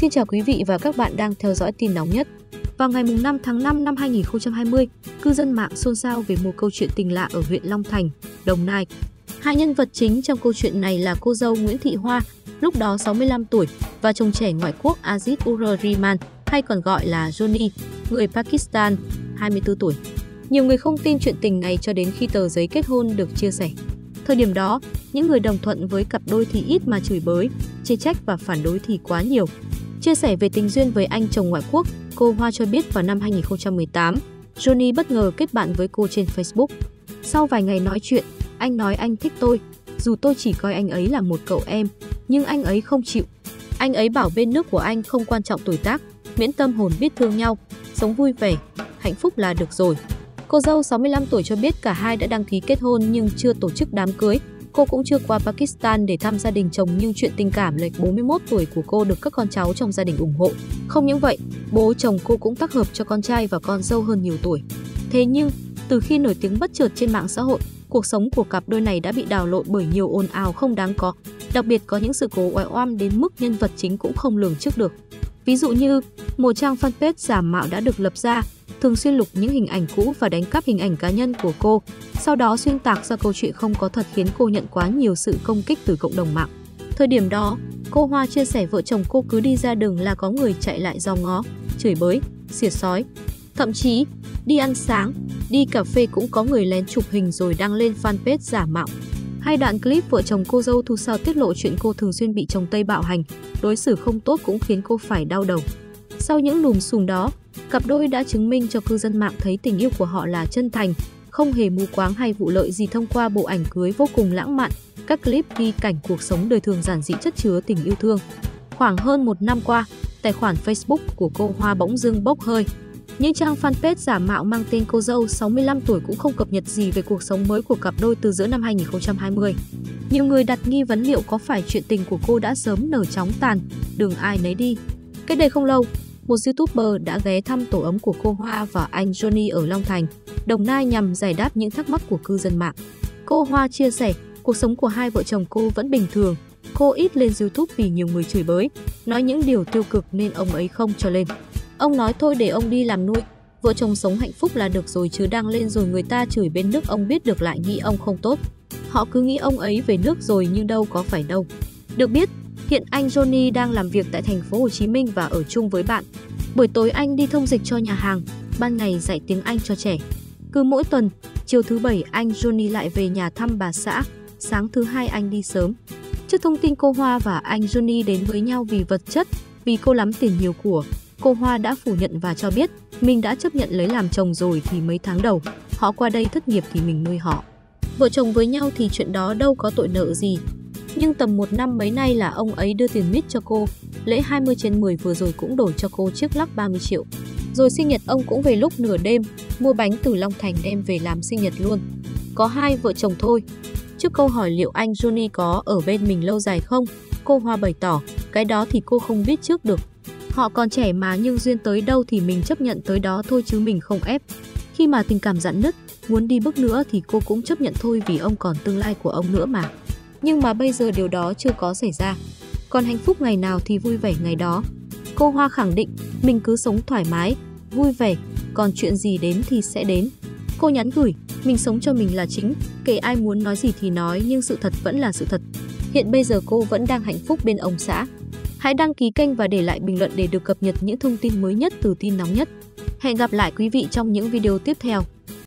Xin chào quý vị và các bạn đang theo dõi tin nóng nhất. Vào ngày 5 tháng 5 năm 2020, cư dân mạng xôn xao về một câu chuyện tình lạ ở huyện Long Thành, Đồng Nai. Hai nhân vật chính trong câu chuyện này là cô dâu Nguyễn Thị Hoa, lúc đó 65 tuổi, và chồng trẻ ngoại quốc Aziz Ur Rehman, hay còn gọi là Johnny, người Pakistan, 24 tuổi. Nhiều người không tin chuyện tình này cho đến khi tờ giấy kết hôn được chia sẻ. Thời điểm đó, những người đồng thuận với cặp đôi thì ít mà chửi bới, chê trách và phản đối thì quá nhiều. Chia sẻ về tình duyên với anh chồng ngoại quốc, cô Hoa cho biết vào năm 2018, Johnny bất ngờ kết bạn với cô trên Facebook. Sau vài ngày nói chuyện, anh nói anh thích tôi, dù tôi chỉ coi anh ấy là một cậu em, nhưng anh ấy không chịu. Anh ấy bảo bên nước của anh không quan trọng tuổi tác, miễn tâm hồn biết thương nhau, sống vui vẻ, hạnh phúc là được rồi. Cô dâu 65 tuổi cho biết cả hai đã đăng ký kết hôn nhưng chưa tổ chức đám cưới. Cô cũng chưa qua Pakistan để thăm gia đình chồng nhưng chuyện tình cảm lệch 41 tuổi của cô được các con cháu trong gia đình ủng hộ. Không những vậy, bố chồng cô cũng tác hợp cho con trai và con dâu hơn nhiều tuổi. Thế nhưng, từ khi nổi tiếng bất chợt trên mạng xã hội, cuộc sống của cặp đôi này đã bị đào lộn bởi nhiều ồn ào không đáng có. Đặc biệt có những sự cố oai oăm đến mức nhân vật chính cũng không lường trước được. Ví dụ như, một trang fanpage giả mạo đã được lập ra, thường xuyên lục những hình ảnh cũ và đánh cắp hình ảnh cá nhân của cô, sau đó xuyên tạc ra câu chuyện không có thật khiến cô nhận quá nhiều sự công kích từ cộng đồng mạng. Thời điểm đó, cô Hoa chia sẻ vợ chồng cô cứ đi ra đường là có người chạy lại do ngó, chửi bới, xỉa sói. Thậm chí, đi ăn sáng, đi cà phê cũng có người lén chụp hình rồi đăng lên fanpage giả mạo. Hai đoạn clip vợ chồng cô dâu thu sao tiết lộ chuyện cô thường xuyên bị chồng Tây bạo hành, đối xử không tốt cũng khiến cô phải đau đầu. Sau những lùm xùm đó, cặp đôi đã chứng minh cho cư dân mạng thấy tình yêu của họ là chân thành, không hề mù quáng hay vụ lợi gì thông qua bộ ảnh cưới vô cùng lãng mạn, các clip ghi cảnh cuộc sống đời thường giản dị chất chứa tình yêu thương. Khoảng hơn một năm qua, tài khoản Facebook của cô Hoa bỗng dưng bốc hơi. Những trang fanpage giả mạo mang tên cô dâu 65 tuổi cũng không cập nhật gì về cuộc sống mới của cặp đôi từ giữa năm 2020. Nhiều người đặt nghi vấn liệu có phải chuyện tình của cô đã sớm nở chóng tàn, đường ai nấy đi. Cách đây không lâu, một YouTuber đã ghé thăm tổ ấm của cô Hoa và anh Johnny ở Long Thành, Đồng Nai nhằm giải đáp những thắc mắc của cư dân mạng. Cô Hoa chia sẻ, cuộc sống của hai vợ chồng cô vẫn bình thường. Cô ít lên YouTube vì nhiều người chửi bới, nói những điều tiêu cực nên ông ấy không cho lên. Ông nói thôi để ông đi làm nuôi, vợ chồng sống hạnh phúc là được rồi chứ đang lên rồi người ta chửi bên nước ông biết được lại nghĩ ông không tốt. Họ cứ nghĩ ông ấy về nước rồi nhưng đâu có phải đâu. Được biết, Hiện anh Johnny đang làm việc tại thành phố Hồ Chí Minh và ở chung với bạn. Buổi tối anh đi thông dịch cho nhà hàng, ban ngày dạy tiếng Anh cho trẻ. Cứ mỗi tuần, chiều thứ bảy anh Johnny lại về nhà thăm bà xã, sáng thứ hai anh đi sớm. Trước thông tin cô Hoa và anh Johnny đến với nhau vì vật chất, vì cô lắm tiền nhiều của, cô Hoa đã phủ nhận và cho biết mình đã chấp nhận lấy làm chồng rồi thì mấy tháng đầu, họ qua đây thất nghiệp thì mình nuôi họ. Vợ chồng với nhau thì chuyện đó đâu có tội nợ gì, nhưng tầm một năm mấy nay là ông ấy đưa tiền mít cho cô. Lễ 20 trên 10 vừa rồi cũng đổi cho cô chiếc lắc 30 triệu. Rồi sinh nhật ông cũng về lúc nửa đêm, mua bánh từ Long Thành đem về làm sinh nhật luôn. Có hai vợ chồng thôi. Trước câu hỏi liệu anh Johnny có ở bên mình lâu dài không, cô Hoa bày tỏ, cái đó thì cô không biết trước được. Họ còn trẻ mà nhưng duyên tới đâu thì mình chấp nhận tới đó thôi chứ mình không ép. Khi mà tình cảm giãn nứt, muốn đi bước nữa thì cô cũng chấp nhận thôi vì ông còn tương lai của ông nữa mà nhưng mà bây giờ điều đó chưa có xảy ra. Còn hạnh phúc ngày nào thì vui vẻ ngày đó. Cô Hoa khẳng định mình cứ sống thoải mái, vui vẻ, còn chuyện gì đến thì sẽ đến. Cô nhắn gửi, mình sống cho mình là chính, kể ai muốn nói gì thì nói nhưng sự thật vẫn là sự thật. Hiện bây giờ cô vẫn đang hạnh phúc bên ông xã. Hãy đăng ký kênh và để lại bình luận để được cập nhật những thông tin mới nhất từ tin nóng nhất. Hẹn gặp lại quý vị trong những video tiếp theo.